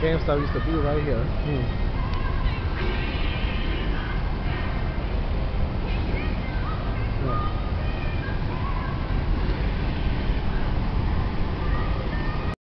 GameStop used to be right here. Hmm.